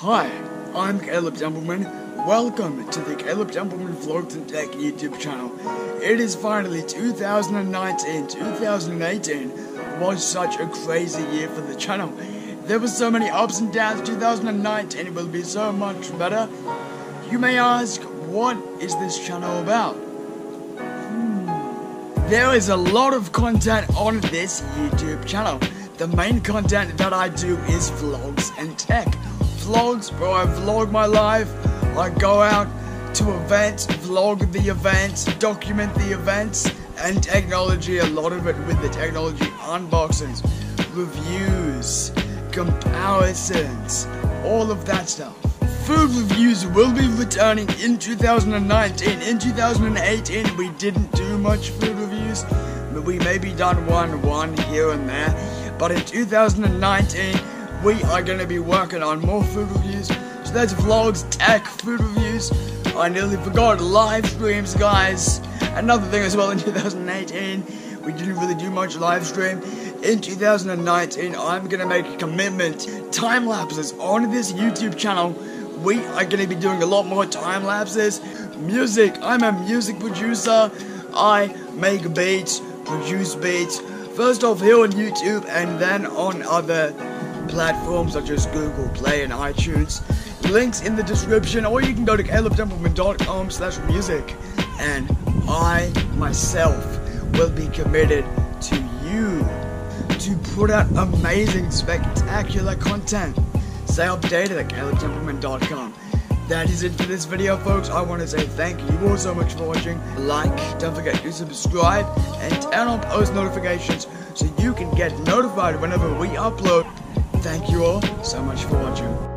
Hi, I'm Kalab Templeman. Welcome to the Kalab Templeman Vlogs and Tech YouTube channel. It is finally 2019. 2018 was such a crazy year for the channel. There were so many ups and downs. 2019 will be so much better. You may ask, what is this channel about? Hmm. There is a lot of content on this YouTube channel. The main content that I do is vlogs and tech vlogs where I vlog my life. I go out to events, vlog the events, document the events, and technology, a lot of it with the technology unboxings, reviews, comparisons, all of that stuff. Food reviews will be returning in 2019. In 2018, we didn't do much food reviews. But we maybe done one, one here and there. But in 2019, we are going to be working on more food reviews. So that's vlogs, tech, food reviews. I nearly forgot live streams, guys. Another thing as well in 2018, we didn't really do much live stream. In 2019, I'm going to make a commitment. Time lapses on this YouTube channel. We are going to be doing a lot more time lapses. Music, I'm a music producer. I make beats, produce beats. First off here on YouTube and then on other platforms such as Google Play and iTunes. Links in the description, or you can go to kalabtempleman.com slash music. And I, myself, will be committed to you to put out amazing, spectacular content. Stay updated at kalabtempleman.com. That is it for this video, folks. I want to say thank you all so much for watching. Like, don't forget to subscribe, and turn on post notifications so you can get notified whenever we upload. Thank you all so much for watching.